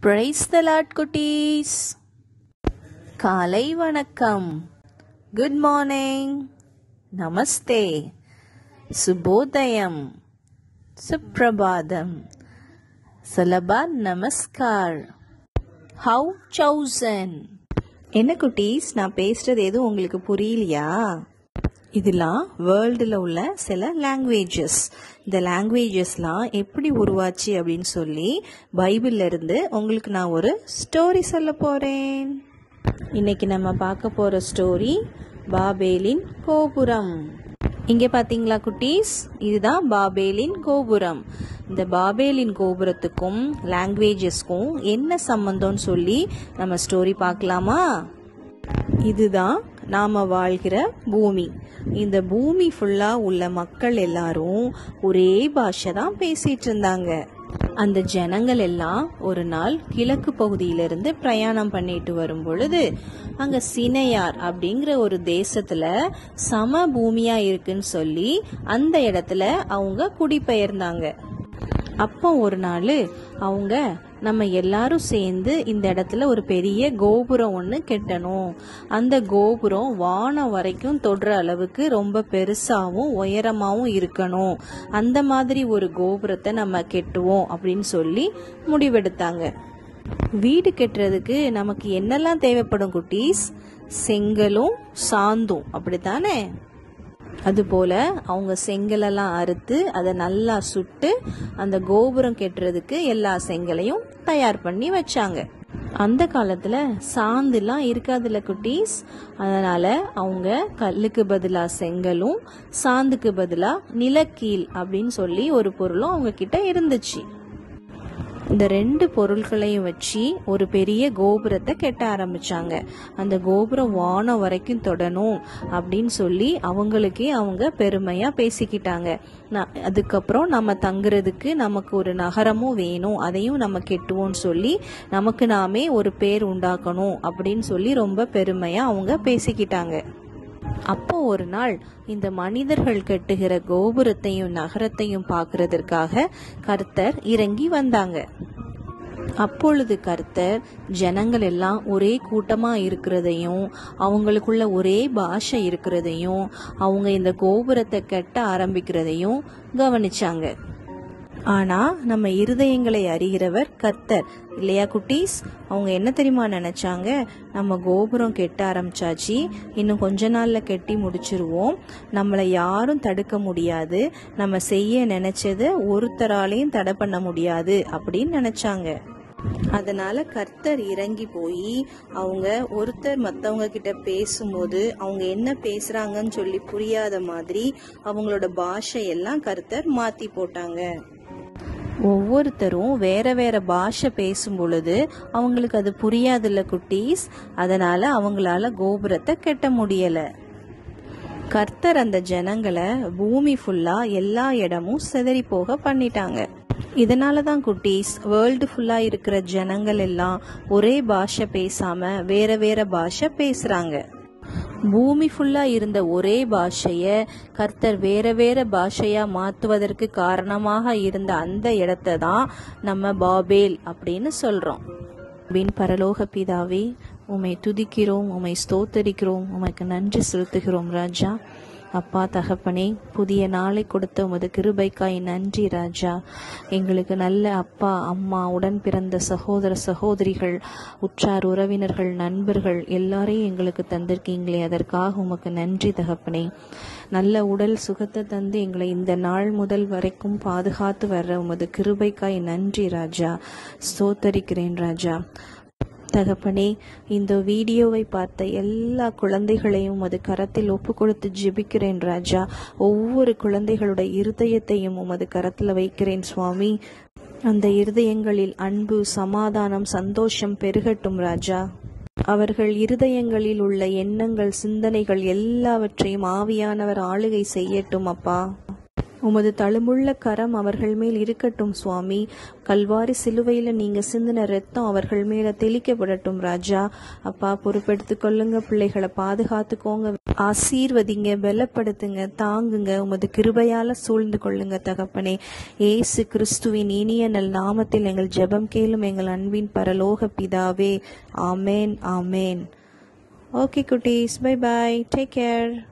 Praise the lot குட்டீஸ். காலை வணக்கம். Good morning namaste. சுபோதயம். சுப்ரபாதம். சலபா நமஸ்கார். ஹவு சௌசன் என்ன குட்டீஸ்? நான் பேசுறது எதுவும் உங்களுக்கு புரியலையா? இதெல்லாம் வேர்ல்டில் உள்ள சில லாங்குவேஜஸ் இந்த லாங்குவேஜஸ்லாம் எப்படி உருவாச்சு அப்படின்னு சொல்லி பைபிள்ல இருந்து உங்களுக்கு நான் ஒரு ஸ்டோரி சொல்ல போகிறேன் இன்றைக்கி நம்ம பார்க்க போகிற ஸ்டோரி பாபேலின் கோபுரம். இங்கே பார்த்தீங்களா குட்டீஸ்? இதுதான் பாபேலின் கோபுரம். இந்த பாபேலின் கோபுரத்துக்கும் லாங்குவேஜஸ்க்கும் என்ன சம்பந்தம்னு சொல்லி நம்ம ஸ்டோரி பார்க்கலாமா? இதுதான் நாம் வாழ்கிற பூமி. இந்த பூமி ஃபுல்லாக உள்ள மக்கள் எல்லாரும் ஒரே பாஷை தான் பேசிட்டு இருந்தாங்க. அந்த ஜனங்கள் எல்லாம் ஒரு நாள் கிழக்கு பகுதியிலிருந்து பிரயாணம் பண்ணிட்டு வரும் பொழுது அங்க சினையார் அப்படிங்கிற ஒரு தேசத்துல சம பூமியா இருக்குன்னு சொல்லி அந்த இடத்துல அவங்க குடிபெயர்ந்தாங்க. அப்போ ஒரு நாள் அவங்க நம்ம எல்லாரும் சேர்ந்து இந்த இடத்துல ஒரு பெரிய கோபுரம் ஒன்று கெட்டணும். அந்த கோபுரம் வானம் வரைக்கும் தொடுற அளவுக்கு ரொம்ப பெருசாகவும் உயரமாகவும் இருக்கணும். அந்த மாதிரி ஒரு கோபுரத்தை நம்ம கெட்டுவோம் அப்படின்னு சொல்லி முடிவெடுத்தாங்க. வீடு கெட்டுறதுக்கு நமக்கு என்னெல்லாம் தேவைப்படும் குட்டீஸ்? செங்கலும் சாந்தும். அப்படித்தானே? அதுபோல அவங்க செங்கலெல்லாம் அறுத்து அதை நல்லா சுட்டு அந்த கோபுரம் கெட்டுறதுக்கு எல்லா செங்கலையும் தயார் பண்ணி வச்சாங்க. அந்த காலத்துல சாந்துலாம் இருக்காதுல்ல குட்டீஸ்? அதனால அவங்க கல்லுக்கு பதிலா செங்கலும் சாந்துக்கு பதிலா நிலக்கீல் அப்படின்னு சொல்லி ஒரு பொருளும் அவங்க கிட்ட இருந்துச்சு. இந்த ரெண்டு பொருட்களையும் வச்சு ஒரு பெரிய கோபுரத்தை கெட்ட ஆரம்பிச்சாங்க. அந்த கோபுரம் வானம் வரைக்கும் தொடணும் அப்படின்னு சொல்லி அவங்களுக்கே அவங்க பெருமையா பேசிக்கிட்டாங்க. அதுக்கப்புறம் நம்ம தங்குறதுக்கு நமக்கு ஒரு நகரமும் வேணும். அதையும் நம்ம கெட்டுவோம்னு சொல்லி நமக்கு நாமே ஒரு பேர் உண்டாக்கணும் அப்படின்னு சொல்லி ரொம்ப பெருமையா அவங்க பேசிக்கிட்டாங்க. அப்போ ஒரு நாள் இந்த மனிதர்கள் கட்டுகிற கோபுரத்தையும் நகரத்தையும் பார்க்கறதற்காக கர்த்தர் இறங்கி வந்தாங்க. அப்பொழுது கர்த்தர் ஜனங்கள் எல்லாம் ஒரே கூட்டமா இருக்கிறதையும் அவங்களுக்குள்ள ஒரே பாஷை இருக்கிறதையும் அவங்க இந்த கோபுரத்தை கட்ட ஆரம்பிக்கிறதையும் கவனிச்சாங்க. ஆனா நம்ம இருதயங்களை அறிகிறவர் கர்த்தர். இல்லையா குட்டீஸ்? அவங்க என்ன தெரியுமா நினைச்சாங்க? நம்ம கோபுரம் கெட்ட ஆரம்பிச்சாச்சு. இன்னும் கொஞ்ச நாள்ல கெட்டி முடிச்சிருவோம். நம்மளை யாரும் தடுக்க முடியாது. நம்ம செய்ய நினைச்சதை ஒருத்தராலையும் தடை பண்ண முடியாது அப்படின்னு நினைச்சாங்க. அதனால கர்த்தர் இறங்கி போய் அவங்க ஒருத்தர் மத்தவங்க கிட்ட பேசும்போது அவங்க என்ன பேசுறாங்கன்னு சொல்லி புரியாத மாதிரி அவங்களோட பாஷையெல்லாம் கர்த்தர் மாத்தி போட்டாங்க. ஒவ்வொருத்தரும் வேற வேற பாஷை பேசும் பொழுது அவங்களுக்கு அது புரியாதுல்ல குட்டீஸ். அதனால அவங்களால கோபுரத்தை கெட்ட முடியல. கர்த்தர் அந்த ஜனங்களை பூமி ஃபுல்லா எல்லா இடமும் செதறி போக பண்ணிட்டாங்க. இதனால தான் குட்டீஸ் வேர்ல்டு ஃபுல்லா இருக்கிற ஜனங்கள் எல்லாம் ஒரே பாஷை பேசாம வேற வேற பாஷை பேசுறாங்க. பூமி ஃபுல்லா இருந்த ஒரே பாஷைய கர்த்தர் வேற வேற பாஷையா மாத்துவதற்கு காரணமாக இருந்த அந்த இடத்தை தான் நம்ம பாபேல் அப்படின்னு சொல்றோம். பின் பரலோக பிதாவே உம்மை துதிக்கிறோம் உம்மை ஸ்தோத்தரிக்கிறோம் உமக்கு நன்றி செலுத்துகிறோம் ராஜா. அப்பா தகப்பனே புதிய நாளை கொடுத்த உமது கிருபைக்காய் நன்றி ராஜா. எங்களுக்கு நல்ல அப்பா அம்மா உடன் பிறந்த சகோதர சகோதரிகள் உற்றார் உறவினர்கள் நண்பர்கள் எல்லாரையும் எங்களுக்கு தந்திருக்கீங்களே. அதற்காக உமக்கு நன்றி தகப்பனே. நல்ல உடல் சுகத்தை தந்து எங்களை இந்த நாள் முதல் வரைக்கும் பாதுகாத்து வர்ற உமது கிருபைக்காய் நன்றி ராஜா. ஸ்தோத்தரிக்கிறேன் ராஜா. தகப்பனே இந்த வீடியோவை பார்த்த எல்லா குழந்தைகளையும் அது கரத்தில் ஒப்பு கொடுத்து ஜெபிக்கிறேன் ராஜா. ஒவ்வொரு குழந்தைகளுடைய இருதயத்தையும் உமது கரத்தில் வைக்கிறேன் சுவாமி. அந்த இருதயங்களில் அன்பு சமாதானம் சந்தோஷம் பெருகட்டும் ராஜா. அவர்கள் இருதயங்களில் உள்ள எண்ணங்கள் சிந்தனைகள் எல்லாவற்றையும் ஆவியானவர் ஆளுகை செய்யட்டும் அப்பா. உமது தழுமுள்ள கரம் அவர்கள் மேல் இருக்கட்டும் சுவாமி. கல்வாரி சிலுவையில் நீங்க சிந்தின ரத்தம் அவர்கள் மேல தெளிக்கப்படட்டும் ராஜா. அப்பா பொறுப்பெடுத்து கொள்ளுங்க பிள்ளைகளை பாதுகாத்துக்கோங்க. ஆசீர்வதிங்க பலப்படுத்துங்க தாங்குங்க உமது கிருபையால சூழ்ந்து கொள்ளுங்க தகப்பனே. ஏசு கிறிஸ்துவின் இனிய நல் நாமத்தில் எங்கள் ஜெபம் கேளும் எங்கள் அன்பின் பரலோக பிதாவே. Amen amen. ஓகே குட்டீஸ். Bye bye take care.